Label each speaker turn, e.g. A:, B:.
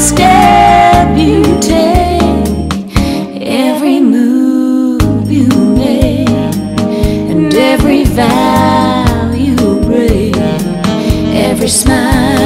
A: step you take, every move you make, and every vow you break, every smile.